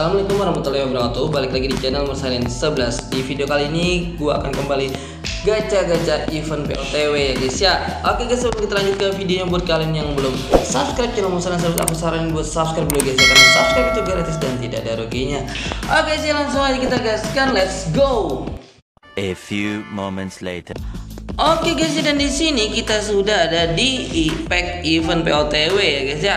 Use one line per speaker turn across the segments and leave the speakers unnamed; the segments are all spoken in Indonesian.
Assalamualaikum warahmatullahi wabarakatuh. Balik lagi di channel Mursalin 11 Di video kali ini gue akan kembali gacha-gacha event POTW ya guys ya. Oke guys sebelum kita lanjut ke videonya buat kalian yang belum subscribe channel Mursalin 11 Aku saranin buat subscribe dulu guys ya Karena subscribe itu gratis dan tidak ada ruginya. Oke sih langsung aja kita gaskan. Let's go!
A few moments later.
Oke guys dan di sini kita sudah ada di pack event POTW ya guys ya.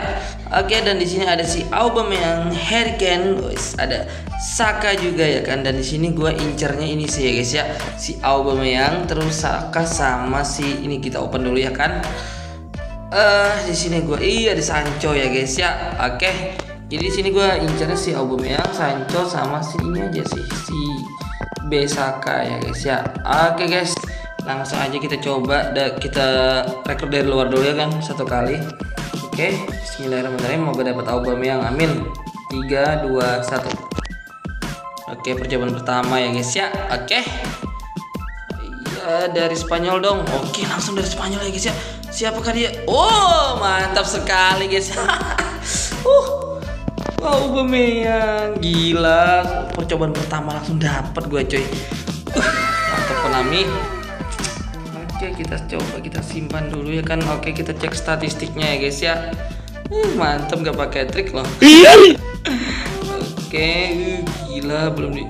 Oke dan di sini ada si Aubameyang, Kane, wis, ada Saka juga ya kan dan di sini gua incernya ini sih ya guys ya si Aubameyang terus Saka sama si ini kita open dulu ya kan. Eh uh, di sini gua iya ada Sancho ya guys ya. Oke. Jadi di sini gua incernya si Aubameyang, Sancho sama si ini aja sih si Besaka ya guys ya. Oke guys langsung aja kita coba kita rekrut dari luar dulu ya kan satu kali oke Bismillahirrahmanirrahim. Moga dapat Aubameyang amin. 3 2 1 oke percobaan pertama ya guys ya. Oke. Ya dari Spanyol dong. Oke langsung dari Spanyol ya guys ya. Siapakah dia? Oh mantap sekali guys. Uh Aubameyang gila. Percobaan pertama langsung dapat gue coy. Uh, mantap Konami Oke kita coba kita simpan dulu ya kan. Oke kita cek statistiknya ya guys ya. Uh, Mantap gak pakai trik loh. Oke uh, gila belum di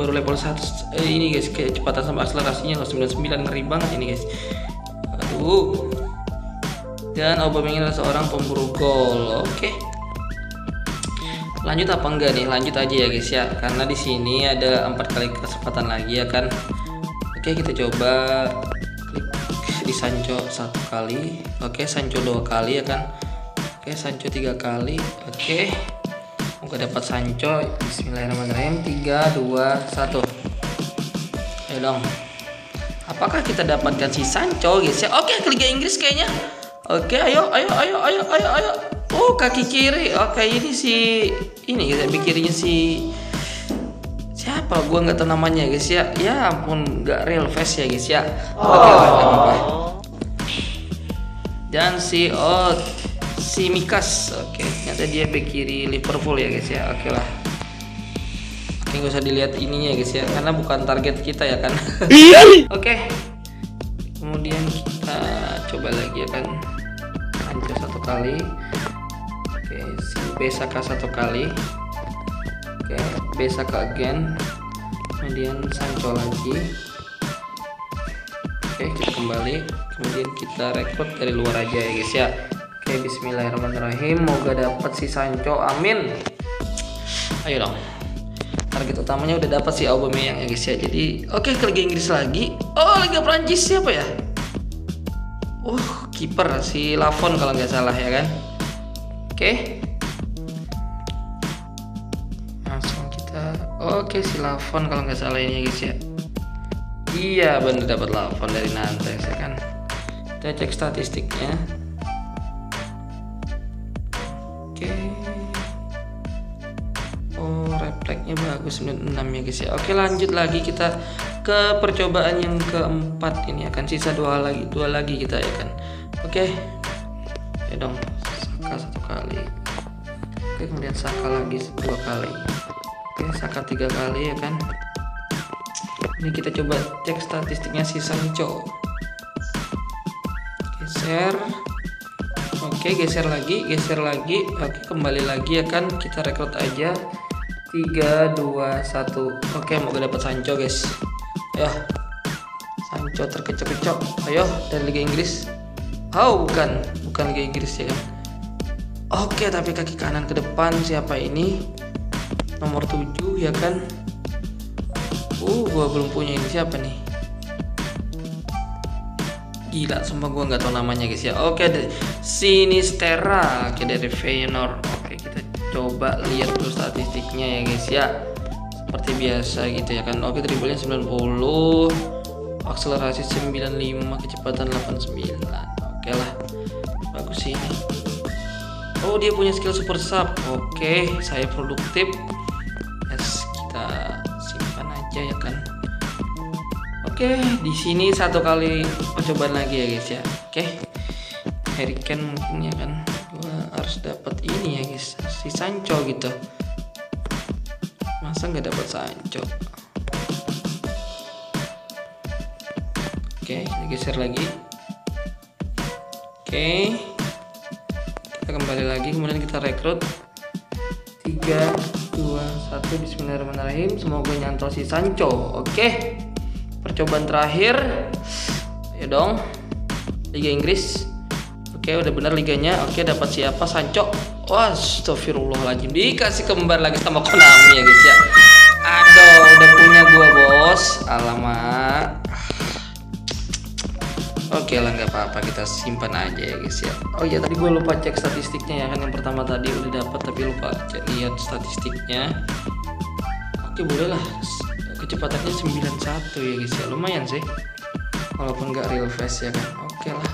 baru level 1 eh, ini guys kayak kecepatan sama akselerasinya loh 99 ngeri banget ini guys. Aduh. Dan Aubameyang adalah seorang pemburu gol oke. Lanjut apa enggak nih? Lanjut aja ya guys ya. Karena di sini ada empat kali kesempatan lagi ya kan. Oke kita coba di Sancho satu kali. Oke Sancho dua kali ya kan? Oke Sancho tiga kali. Oke. Moga dapat Sancho. Bismillahirrahmanirrahim. 3 2 1 ayo dong. Apakah kita dapatkan si Sancho guys ya? Oke ke Liga Inggris kayaknya. Oke ayo ayo ayo ayo ayo ayo. Oh kaki kiri. Oke ini si ini kita kirinya si siapa? Gua nggak tahu namanya guys. Ya ya ampun nggak real face ya guys ya. Oke okay, lah nggak apa-apa. Dan si oh si Mikas. Oke okay. ternyata dia bek kiri Liverpool ya guys ya. Oke okay lah. Oke nggak usah dilihat ininya guys ya. Karena bukan target kita ya kan. Oke. Okay. kemudian kita coba lagi ya kan. Hancur satu kali. Oke okay. si Besaka satu kali oke ke again kemudian Sancho lagi. Oke kita kembali. Kemudian kita rekrut dari luar aja ya guys ya. Oke Bismillahirrahmanirrahim. Moga dapat si Sancho amin. Ayo dong. Target utamanya udah dapat si Aubameyang ya guys ya. Jadi oke ke Liga Inggris lagi. Oh Liga Prancis siapa ya? Uh kiper si Lafon kalau nggak salah ya kan? Oke Oke si Lavon kalau nggak salah ini ya guys ya. Iya bener dapat Lavon dari Nantes ya kan? Kita cek statistiknya. Oke. Oh refleksnya bagus 96 ya guys ya. Oke lanjut lagi kita ke percobaan yang keempat ini akan sisa dua lagi dua lagi kita ya kan? Oke. Ya dong Saka satu kali. Oke kemudian Saka lagi dua kali Oke, Saka tiga kali ya kan. Ini kita coba cek statistiknya si Sancho. Geser. Oke, geser lagi, geser lagi. Oke, kembali lagi ya kan. Kita rekrut aja. 3 2 1. Oke, mau dapat Sancho, guys. Ayo. Sancho terkecok-kecok. Ayo, dari Liga Inggris. Oh, bukan. Bukan Liga Inggris ya kan. Oke, tapi kaki kanan ke depan siapa ini? Nomor 7 ya kan? Uh gua belum punya ini siapa nih? Gila sumpah gua nggak tahu namanya guys ya. Oke deh Sinistera. Oke dari Feyenoord oke kita coba lihat dulu statistiknya ya guys ya. Seperti biasa gitu ya kan. Oke dribblenya 90 akselerasi 95 kecepatan 89 oke lah. Bagus sih ini. Oh dia punya skill super sub. Oke saya produktif kita simpan aja ya kan oke di sini satu kali percobaan lagi ya guys ya oke Harry Kane mungkin ya kan gua harus dapat ini ya guys si Sancho gitu Masa nggak dapat Sancho? Oke, kita geser lagi. Oke. Kita kembali lagi, kemudian kita rekrut 3 2 1 Bismillahirrahmanirrahim. Semoga nyantol si Sancho. Oke. Percobaan terakhir. Ya dong. Liga Inggris. Oke, udah benar liganya. Oke, dapat siapa? Sancho. Wah, astagfirullahaladzim. Dikasih kembar lagi sama Konami ya, guys ya. Aduh, udah punya gua, Bos. Alamak. Oke lah nggak apa-apa kita simpan aja ya guys ya. Oh iya tadi gue lupa cek statistiknya ya kan yang pertama tadi udah dapat tapi lupa cek lihat statistiknya. Oke boleh lah kecepatannya 91 ya guys ya lumayan sih walaupun nggak real fast ya kan. Oke lah.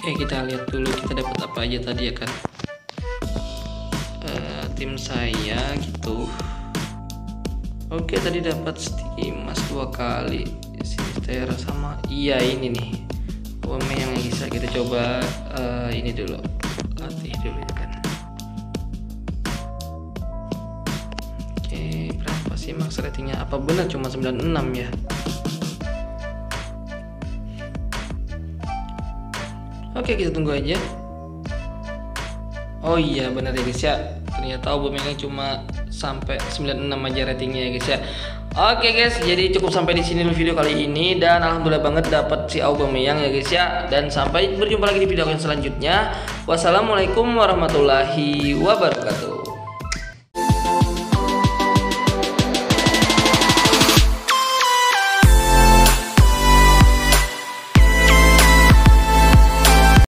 Oke kita lihat dulu kita dapat apa aja tadi ya kan. Eh, tim saya gitu. Oke tadi dapat sticky emas dua kali Sinistera sama iya ini nih. Wame yang bisa kita coba eh, ini dulu. Latih dulu ya kan. Oke berapa sih max ratingnya? Apa benar cuma 96 ya? Oke kita tunggu aja. Oh iya benar ya guys ya. Ternyata Aubameyang cuma sampai 96 aja ratingnya ya guys ya Oke guys, jadi cukup sampai di sini video kali ini dan alhamdulillah banget dapat si Aubameyang ya guys ya. Dan sampai berjumpa lagi di video yang selanjutnya. Wassalamualaikum warahmatullahi wabarakatuh.